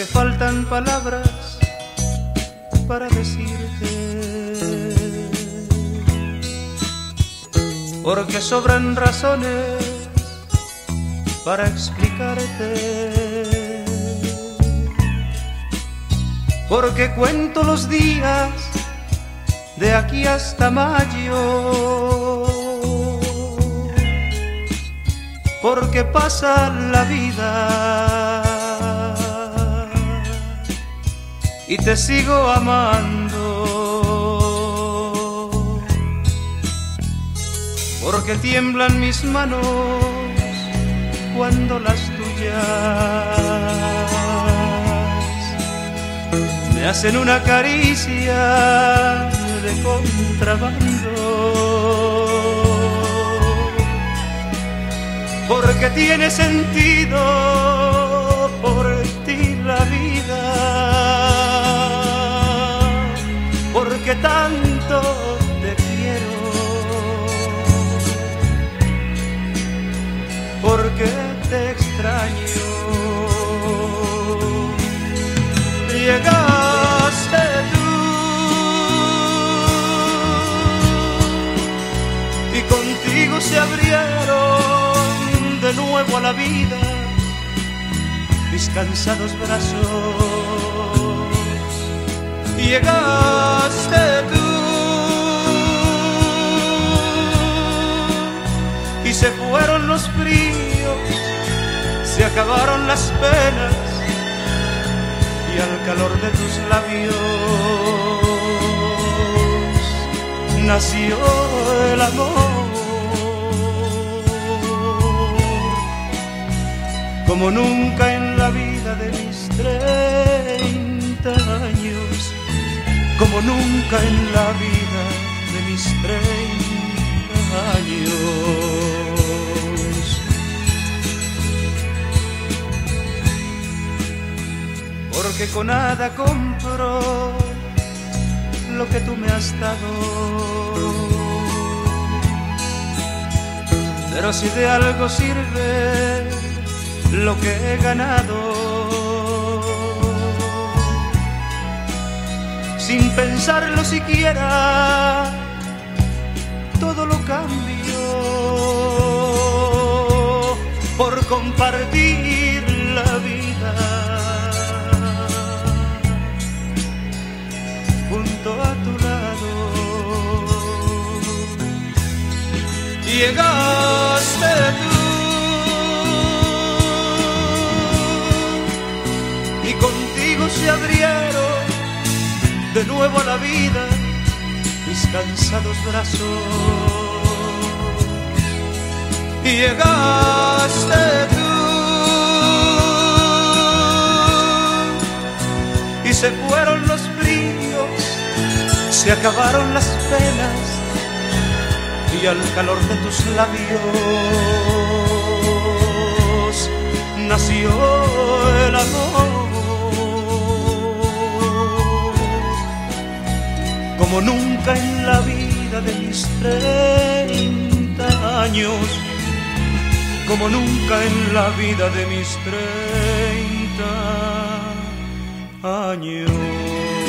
porque faltan palabras para decirte, porque sobran razones para explicarte, porque cuento los días de aquí hasta mayo, porque pasa la vida y te sigo amando, porque tiemblan mis manos cuando las tuyas me hacen una caricia de contrabando. Porque tiene sentido Llegaste tú. Y contigo se abrieron de nuevo a la vida mis cansados brazos. Llegaste tú. Y se fueron los fríos, se acabaron las penas al calor de tus labios nació el amor. Como nunca en la vida de mis treinta años, como nunca en la vida de mis treinta años. Porque con nada compro lo que tú me has dado. Pero si de algo sirve lo que he ganado, sin pensarlo siquiera, todo lo cambio por compartir Llegaste tú. Y contigo se abrieron de nuevo a la vida mis cansados brazos. Y llegaste tú. Y se fueron los fríos, se acabaron las penas y al calor de tus labios nació el amor. Como nunca en la vida de mis treinta años, como nunca en la vida de mis treinta años.